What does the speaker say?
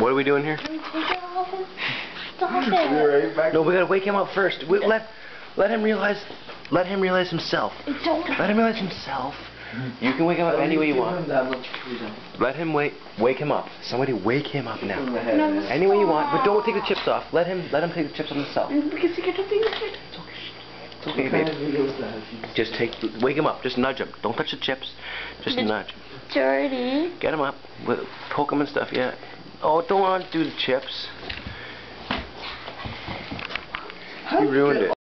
What are we doing here? Take it off and stop it. No, we gotta wake him up first. We, let let him realize. Let him realize himself. Don't. Let him realize himself. You can wake him up any way you want. him that much freedom. Let him wake wake him up. Somebody wake him up now. No, Any way you want, but don't take the chips off. Let him let him take the chips on himself. Because you get to think of it. What kind of video is that? Just take wake him up. Just nudge him. Don't touch the chips. Just Did- nudge. Dirty. Get him up. With, poke him and stuff. Yeah. Oh, don't undo the chips. You ruined it.